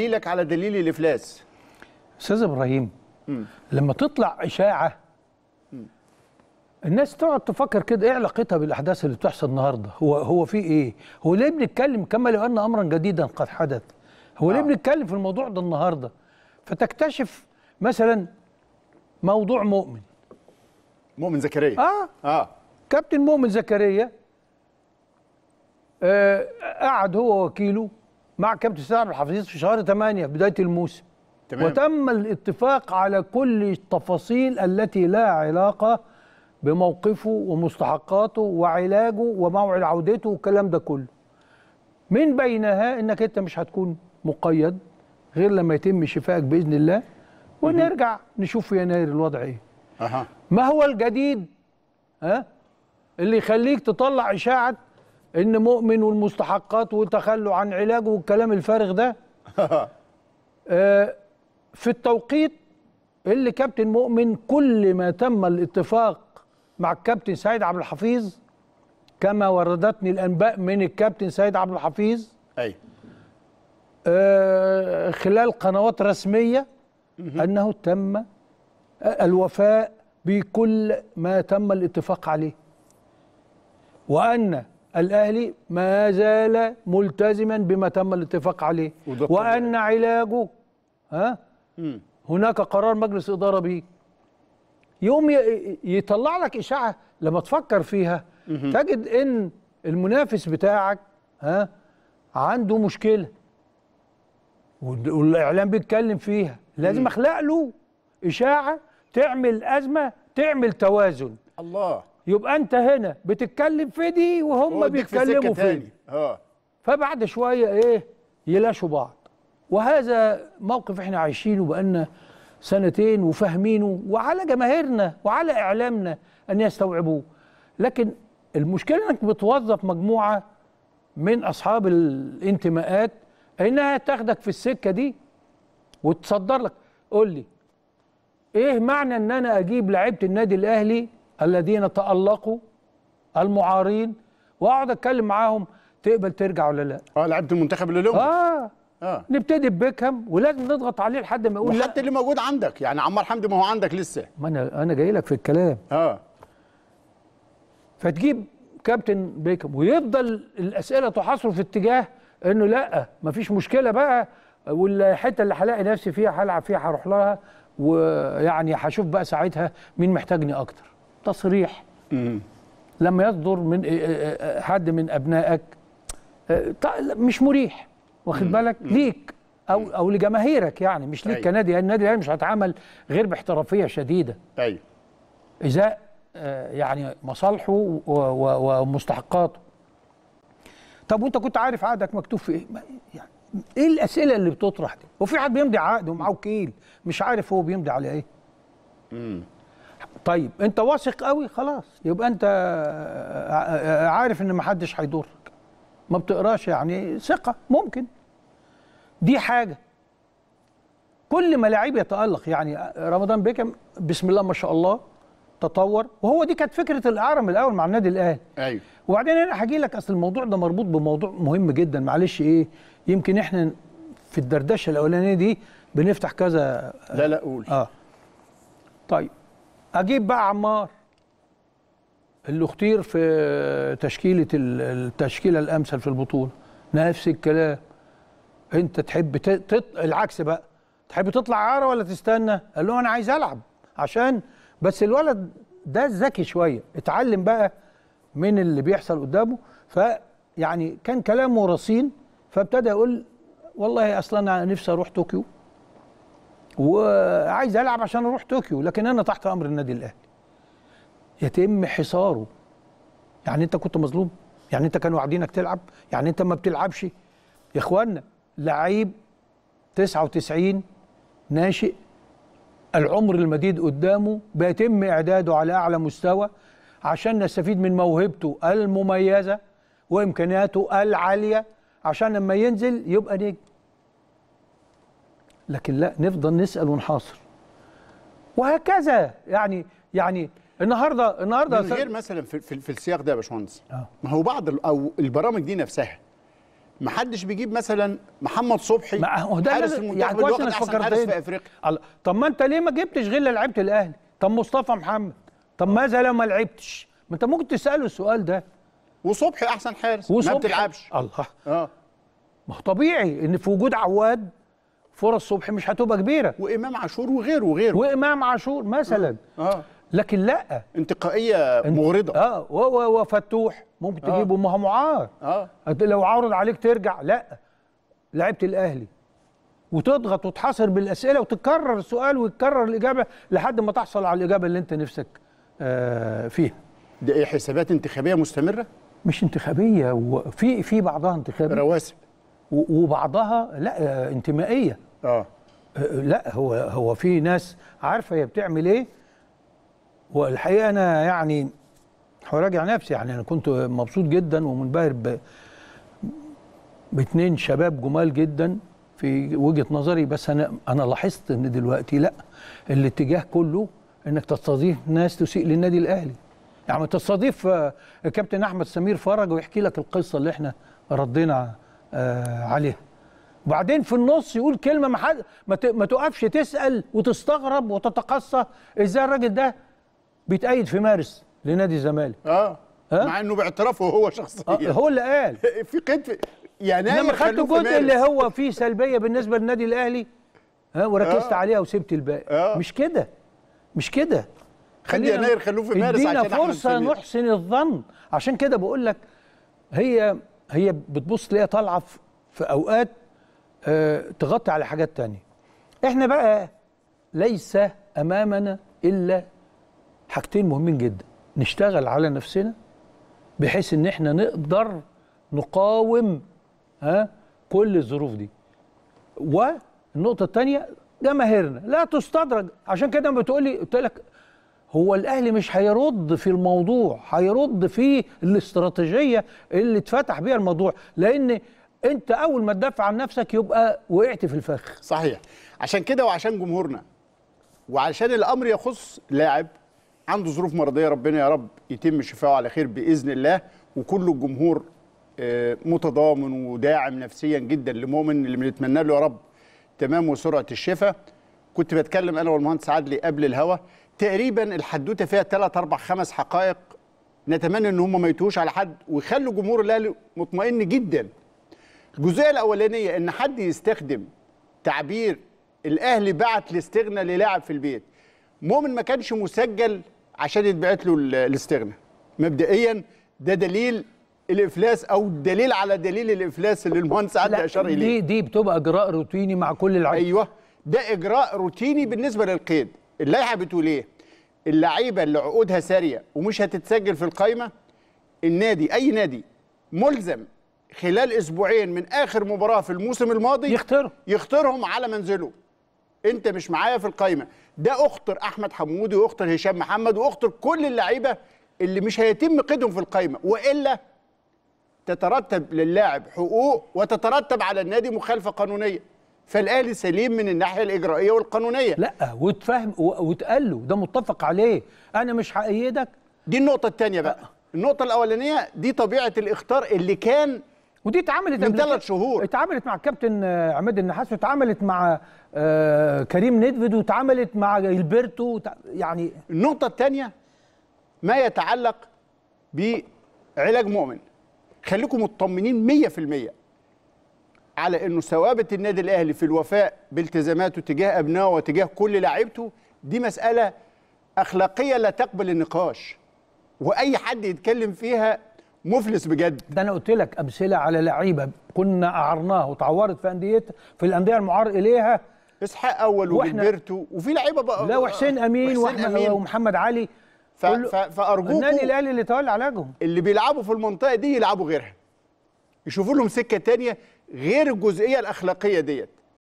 دليلك على دليل الإفلاس. أستاذ إبراهيم لما تطلع إشاعة الناس تقعد تفكر كده إيه علاقتها بالأحداث اللي بتحصل النهارده؟ هو هو في إيه؟ هو ليه بنتكلم كما لو أن أمرا جديدا قد حدث؟ هو ليه آه. بنتكلم في الموضوع ده النهارده؟ فتكتشف مثلا موضوع مؤمن. مؤمن زكريا. آه. آه. كابتن مؤمن زكريا آه قعد هو ووكيله مع كابتن سعد الحفيظ في شهر 8 بداية الموسم. تمام. وتم الاتفاق على كل التفاصيل التي لا علاقة بموقفه ومستحقاته وعلاجه وموعد عودته والكلام ده كله. من بينها إنك أنت مش هتكون مقيد غير لما يتم شفائك بإذن الله. ونرجع نشوف في يناير الوضع إيه. أها. ما هو الجديد؟ ها؟ اللي يخليك تطلع إشاعة إن مؤمن والمستحقات وتخلوا عن علاجه والكلام الفارغ ده آه، في التوقيت اللي كابتن مؤمن كل ما تم الاتفاق مع الكابتن سيد عبد الحفيظ كما وردتني الأنباء من الكابتن سيد عبد الحفيظ أي. آه، خلال قنوات رسمية أنه تم الوفاء بكل ما تم الاتفاق عليه. وأن الأهلي ما زال ملتزما بما تم الاتفاق عليه. وأن علاجه ها. هناك قرار مجلس إدارة به. يوم ي- يطلع لك إشاعة لما تفكر فيها تجد إن المنافس بتاعك ها؟ عنده مشكلة. وال- والإعلام بيتكلم فيها. لازم أخلق له إشاعة تعمل أزمة تعمل توازن. الله. يبقى انت هنا بتتكلم في دي وهم اديك في بيتكلموا في دي. آه. فبعد شوية إيه يلاشوا بعض. وهذا موقف إحنا عايشينه بقالنا سنتين وفاهمينه وعلى جماهيرنا وعلى إعلامنا أن يستوعبوه. لكن المشكلة إنك بتوظف مجموعة من أصحاب الانتماءات إنها تاخدك في السكة دي وتصدر لك. قول لي إيه معنى إن أنا أجيب لعيبة النادي الأهلي الذين تألقوا المعارين. واقعد اتكلم معاهم تقبل ترجع ولا لا؟ آه لعبت المنتخب الاولمبي آه. آه. نبتدي ببيكهام ولازم نضغط عليه لحد ما يقول لا. اللي موجود عندك يعني عمار حمدي ما هو عندك لسه. ما أنا أنا جاي لك في الكلام. آه. فتجيب كابتن بيكهام ويفضل الأسئلة تحاصره في اتجاه إنه لا مفيش مشكلة بقى. والحتة اللي هلاقي نفسي فيها هلعب فيها هروح لها. ويعني هشوف بقى ساعتها مين محتاجني أكتر. تصريح. لما يصدر من حد من أبنائك. مش مريح. واخد بالك؟ ليك. أو أو لجماهيرك يعني. مش ليك أيوة. كنادي. يعني النادي الأهلي مش هيتعامل غير باحترافية شديدة. أيوه. ازاء آه، يعني مصالحه ومستحقاته. طب وأنت كنت عارف عقدك مكتوب في إيه؟ يعني إيه الأسئلة اللي بتطرح دي؟ وفي حد بيمضي عقد ومعاه وكيل. مش عارف هو بيمضي على إيه. مم. طيب انت واثق قوي؟ خلاص. يبقى انت آه، آه، عارف ان محدش هيضرك. ما بتقراش يعني ثقة ممكن. دي حاجة. كل ما لعيب يتألق يعني رمضان بيكم بسم الله ما شاء الله تطور. وهو دي كانت فكرة الاعاره من الأول مع النادي الأهلي. أيوه. وبعدين أنا هاجي لك أصل الموضوع ده مربوط بموضوع مهم جدا. معلش إيه يمكن إحنا في الدردشة الأولانية دي بنفتح كذا لا لا قول. آه. طيب. أجيب بقى عمار اللي اختير في تشكيلة ال- التشكيلة الأمثل في البطولة. نفس الكلام. أنت تحب تط... العكس بقى. تحب تطلع عاره ولا تستنى؟ قال له أنا عايز ألعب. عشان بس الولد ده ذكي شوية. اتعلم بقى من اللي بيحصل قدامه. فيعني كان كلامه رصين. فابتدى يقول والله أصلا أنا نفسي أروح طوكيو. وعايز ألعب عشان أروح طوكيو لكن أنا تحت أمر النادي الأهلي. يتم حصاره. يعني أنت كنت مظلوم يعني أنت كانوا واعدينك تلعب يعني أنت ما بتلعبش. يا إخوانا لعيب 99 ناشئ العمر المديد قدامه بيتم إعداده على أعلى مستوى عشان نستفيد من موهبته المميزة وإمكانياته العالية عشان لما ينزل يبقى نجم. لكن لا نفضل نسأل ونحاصر. وهكذا. يعني يعني النهارده النهارده من غير مثلا في, في, في السياق ده يا باشمهندس. آه. ما هو بعض أو البرامج دي نفسها. ما حدش بيجيب مثلا محمد صبحي ما هو ده حارس المنتخب يعني اللي أحسن حارس في أفريقيا. الله. طب ما أنت ليه ما جبتش غير لعيبه الأهلي؟ طب مصطفى محمد. طب ماذا لو ما لعبتش؟ ما أنت ممكن تسأله السؤال ده. وصبحي أحسن حارس ما وصبحي- بتلعبش. الله. آه. ما هو طبيعي إن في وجود عواد فرص صبحي مش هتبقى كبيرة. وإمام عاشور وغيره وغيره. وإمام عاشور مثلا. آه. لكن لأ. انتقائية مغرضة. آه وفتوح. ممكن تجيبه ما هو معار آه. لو عارض عليك ترجع. لأ. لعيبة الأهلي. وتضغط وتحاصر بالأسئلة وتكرر السؤال وتكرر الإجابة لحد ما تحصل على الإجابة اللي أنت نفسك آه فيها. ده إيه حسابات انتخابية مستمرة؟ مش انتخابية. وفي في بعضها انتخابيه رواسب. وبعضها لأ آه، انتمائية. آه، لا هو هو في ناس عارفة هي بتعمل إيه. والحقيقة أنا يعني هراجع نفسي يعني أنا كنت مبسوط جدا ومنبهر ب باثنين شباب جمال جدا في وجهة نظري. بس أنا أنا لاحظت إن دلوقتي لأ الاتجاه كله إنك تستضيف ناس تسيء للنادي الأهلي. يعني تستضيف آه، الكابتن أحمد سمير فرج ويحكي لك القصة اللي إحنا ردينا آه، عليها. وبعدين في النص يقول كلمة ما حد ما تقفش تسأل وتستغرب وتتقصى إزاي الراجل ده بيتأيد في مارس لنادي الزمالك آه؟ مع إنه باعترافه هو آه، شخصيا هو اللي قال في في يناير لما خدت الجزء اللي. هو فيه سلبية بالنسبة للنادي الأهلي ها وركزت آه. عليها وسبت الباقي آه. مش كده مش كده خلينا- يناير خلوه في مارس عشان فرصة. نحسن الظن عشان كده بقول لك هي هي بتبص تلاقيها طالعة في- أوقات آه تغطي على حاجات تانية. إحنا بقى ليس أمامنا إلا حاجتين مهمين جدا. نشتغل على نفسنا بحيث إن إحنا نقدر نقاوم ها كل الظروف دي. والنقطة الثانية جماهيرنا. لا تستدرج. عشان كده لما بتقول لي قلت لك هو الأهلي مش هيرد في الموضوع هيرد في الاستراتيجية اللي اتفتح بيها الموضوع. لأن انت اول ما تدافع عن نفسك يبقى وقعت في الفخ. صحيح. عشان كده وعشان جمهورنا وعشان الأمر يخص لاعب عنده ظروف مرضية ربنا يا رب يتم شفاعه على خير بإذن الله وكل الجمهور آه، متضامن وداعم نفسيا جدا لمؤمن اللي بنتمنى له يا رب تمام وسرعة الشفاء. كنت بتكلم أنا والمهندس عدلي قبل الهوا تقريبا الحدوتة فيها ثلاث أربع خمس حقائق نتمنى إن هم ما يتوهوش على حد ويخلوا جمهور الأهلي مطمئن جدا. الجزئية الأولانية إن حد يستخدم تعبير الاهلي بعت الاستغنى للاعب في البيت. مؤمن ما كانش مسجل عشان يتبعت له ال- الاستغنى مبدئيا ده دليل الإفلاس أو دليل على دليل الإفلاس اللي المهندس عدلي اشار إليه. دي دي بتبقى إجراء روتيني مع كل اللعيبه أيوه ده إجراء روتيني بالنسبة للقيد. اللائحه بتقول إيه اللعيبة اللي عقودها سارية ومش هتتسجل في القايمة النادي أي نادي ملزم خلال أسبوعين من آخر مباراة في الموسم الماضي يختاروا يختارهم على منزله. أنت مش معايا في القايمة. ده أخطر أحمد حمودي وأخطر هشام محمد وأخطر كل اللعيبة اللي مش هيتم قيدهم في القايمة. وإلا تترتب للاعب حقوق وتترتب على النادي مخالفة قانونية. فالأهلي سليم من الناحية الإجرائية والقانونية. لا وتفهم وتقال له ده متفق عليه. أنا مش هأيدك. دي النقطة الثانية بقى. النقطة الأولانية دي طبيعة الاختار اللي كان ودي اتعملت من ثلاث. شهور. اتعملت مع الكابتن آه، عماد النحاس واتعملت مع آه، كريم ندفد واتعملت مع البرتو يعني النقطة الثانية ما يتعلق بعلاج مؤمن خليكم مطمنين مية في المية على إنه ثوابت النادي الأهلي في الوفاء بالتزاماته تجاه أبنائه وتجاه كل لاعيبته دي مسألة أخلاقية لا تقبل النقاش وأي حد يتكلم فيها مفلس بجد. ده أنا قلت لك أمثلة على لعيبة كنا اعرناها وتعورت في انديه في الأندية المعار إليها. إسحاق أول وجilberto وفي لعيبة بقى لا وحسين أمين أمين. ومحمد علي. ف- ف- فارجوكم النادي الأهلي اللي تولى علاجهم. اللي بيلعبوا في المنطقة دي يلعبوا غيرها. يشوفوا لهم سكة تانية غير الجزئية الأخلاقية ديت.